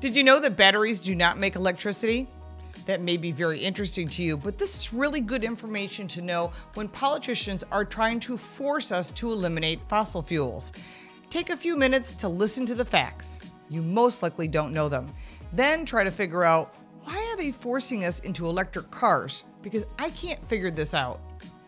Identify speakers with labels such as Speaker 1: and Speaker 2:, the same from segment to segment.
Speaker 1: Did you know that batteries do not make electricity? That may be very interesting to you, but this is really good information to know when politicians are trying to force us to eliminate fossil fuels. Take a few minutes to listen to the facts. You most likely don't know them. Then try to figure out why are they forcing us into electric cars? Because I can't figure this out.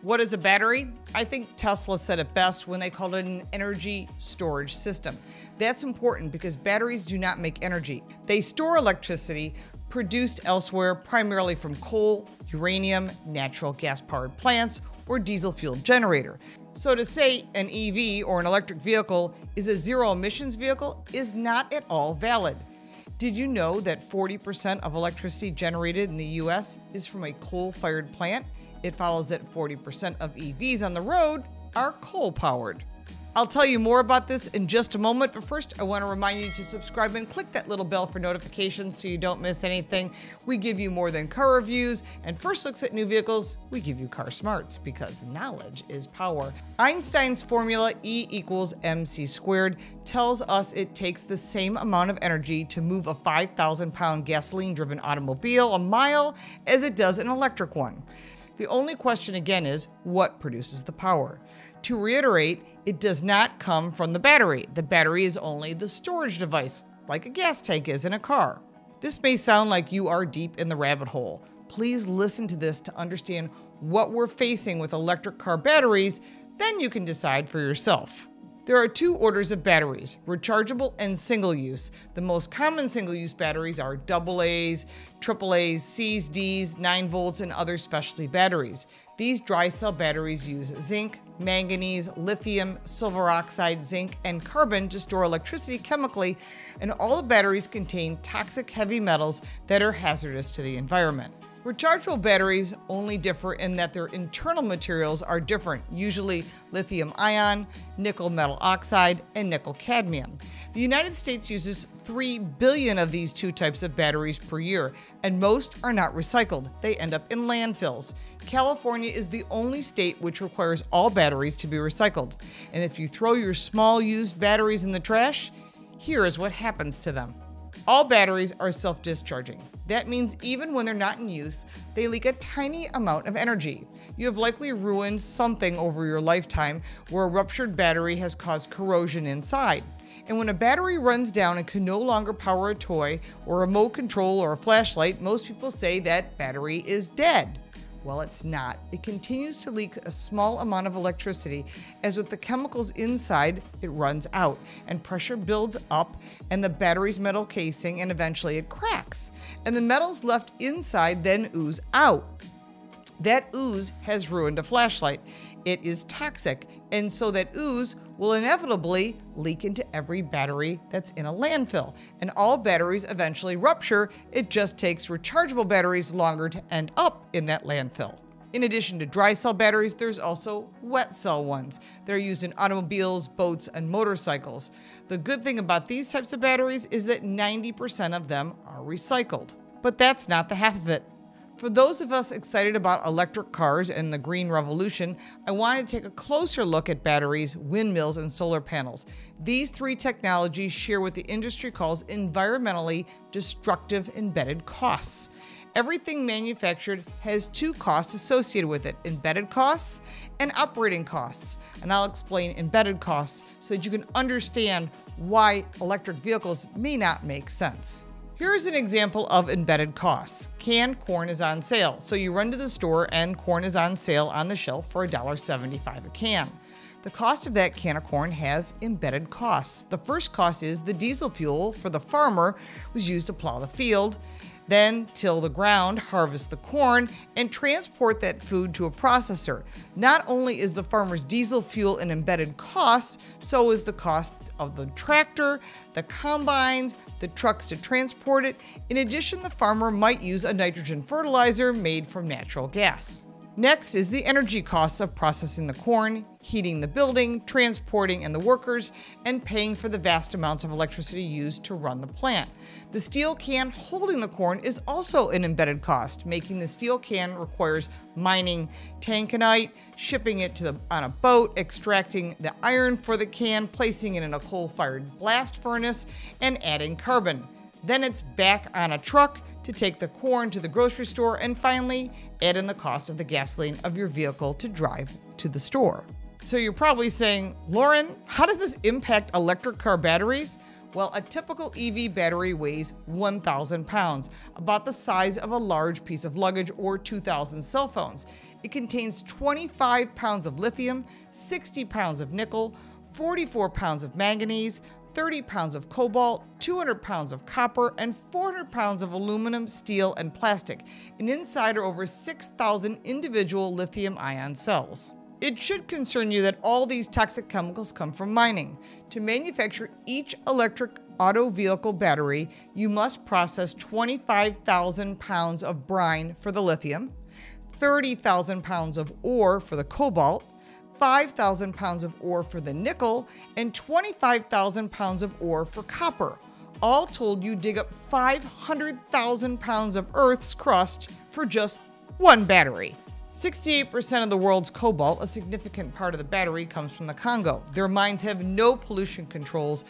Speaker 1: What is a battery? I think Tesla said it best when they called it an energy storage system. That's important because batteries do not make energy. They store electricity produced elsewhere primarily from coal, uranium, natural gas powered plants, or diesel fueled generator. So to say an EV or an electric vehicle is a zero emissions vehicle is not at all valid. Did you know that 40% of electricity generated in the US is from a coal fired plant? It follows that 40% of EVs on the road are coal powered. I'll tell you more about this in just a moment, but first I want to remind you to subscribe and click that little bell for notifications so you don't miss anything. We give you more than car reviews and first looks at new vehicles. We give you car smarts because knowledge is power. Einstein's formula E equals mc squared tells us it takes the same amount of energy to move a 5,000 pound gasoline driven automobile a mile as it does an electric one. The only question again is what produces the power? To reiterate, it does not come from the battery. The battery is only the storage device, like a gas tank is in a car. This may sound like you are deep in the rabbit hole. Please listen to this to understand what we're facing with electric car batteries, then you can decide for yourself. There are two orders of batteries, rechargeable and single use. The most common single use batteries are AA's, AAA's, C's, D's, 9 volts, and other specialty batteries. These dry cell batteries use zinc, manganese, lithium, silver oxide, zinc, and carbon to store electricity chemically, and all the batteries contain toxic heavy metals that are hazardous to the environment. Rechargeable batteries only differ in that their internal materials are different, usually lithium ion, nickel metal oxide, and nickel cadmium. The United States uses 3 billion of these two types of batteries per year, and most are not recycled. They end up in landfills. California is the only state which requires all batteries to be recycled. And if you throw your small used batteries in the trash, here is what happens to them. All batteries are self discharging. That means even when they're not in use, they leak a tiny amount of energy. You have likely ruined something over your lifetime where a ruptured battery has caused corrosion inside. And when a battery runs down and can no longer power a toy or a remote control or a flashlight, most people say that battery is dead. Well, it's not. It continues to leak a small amount of electricity, as with the chemicals inside, it runs out, and pressure builds up, and the battery's metal casing, and eventually it cracks. And the metals left inside then ooze out. That ooze has ruined a flashlight. It is toxic, and so that ooze will inevitably leak into every battery that's in a landfill. And all batteries eventually rupture, it just takes rechargeable batteries longer to end up in that landfill. In addition to dry cell batteries, there's also wet cell ones. They're used in automobiles, boats, and motorcycles. The good thing about these types of batteries is that 90% of them are recycled. But that's not the half of it. For those of us excited about electric cars and the green revolution, I wanted to take a closer look at batteries, windmills, and solar panels. These three technologies share what the industry calls environmentally destructive embedded costs. Everything manufactured has two costs associated with it embedded costs and operating costs. And I'll explain embedded costs so that you can understand why electric vehicles may not make sense. Here's an example of embedded costs. Canned corn is on sale. So you run to the store and corn is on sale on the shelf for $1.75 a can. The cost of that can of corn has embedded costs. The first cost is the diesel fuel for the farmer was used to plow the field, then till the ground, harvest the corn, and transport that food to a processor. Not only is the farmer's diesel fuel an embedded cost, so is the cost of the tractor, the combines, the trucks to transport it. In addition, the farmer might use a nitrogen fertilizer made from natural gas. Next is the energy costs of processing the corn, heating the building, transporting and the workers, and paying for the vast amounts of electricity used to run the plant. The steel can holding the corn is also an embedded cost. Making the steel can requires mining taconite, shipping it the, on a boat, extracting the iron for the can, placing it in a coal-fired blast furnace, and adding carbon. Then it's back on a truck to take the corn to the grocery store, and finally, add in the cost of the gasoline of your vehicle to drive to the store. So you're probably saying, Lauren, how does this impact electric car batteries? Well, a typical EV battery weighs 1,000 pounds, about the size of a large piece of luggage or 2,000 cell phones. It contains 25 pounds of lithium, 60 pounds of nickel, 44 pounds of manganese, 30 pounds of cobalt, 200 pounds of copper, and 400 pounds of aluminum, steel, and plastic, and inside are over 6,000 individual lithium ion cells. It should concern you that all these toxic chemicals come from mining. To manufacture each electric auto vehicle battery, you must process 25,000 pounds of brine for the lithium, 30,000 pounds of ore for the cobalt, 5,000 pounds of ore for the nickel, and 25,000 pounds of ore for copper. All told, you dig up 500,000 pounds of Earth's crust for just one battery. 68% of the world's cobalt, a significant part of the battery, comes from the Congo. Their mines have no pollution controls,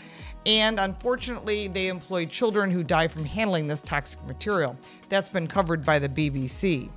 Speaker 1: and unfortunately, they employ children who die from handling this toxic material. That's been covered by the BBC.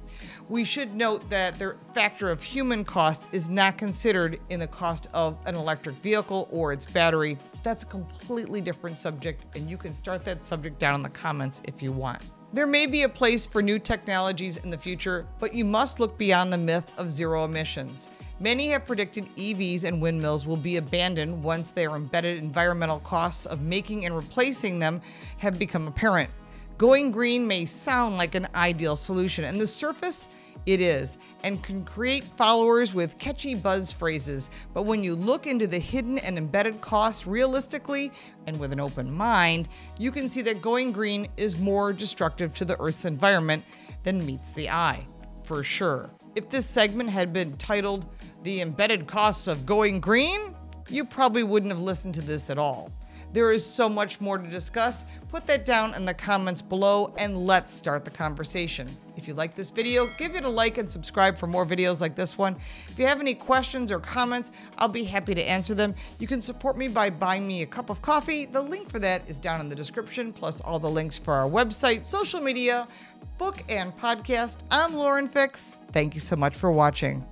Speaker 1: We should note that the factor of human cost is not considered in the cost of an electric vehicle or its battery. That's a completely different subject, and you can start that subject down in the comments if you want. There may be a place for new technologies in the future, but you must look beyond the myth of zero emissions. Many have predicted EVs and windmills will be abandoned once their embedded environmental costs of making and replacing them have become apparent. Going green may sound like an ideal solution, and the surface it is, and can create followers with catchy buzz phrases. But when you look into the hidden and embedded costs realistically and with an open mind, you can see that going green is more destructive to the Earth's environment than meets the eye, for sure. If this segment had been titled The Embedded Costs of Going Green, you probably wouldn't have listened to this at all. There is so much more to discuss. Put that down in the comments below and let's start the conversation. If you like this video, give it a like and subscribe for more videos like this one. If you have any questions or comments, I'll be happy to answer them. You can support me by buying me a cup of coffee. The link for that is down in the description, plus all the links for our website, social media, book, and podcast. I'm Lauren Fix. Thank you so much for watching.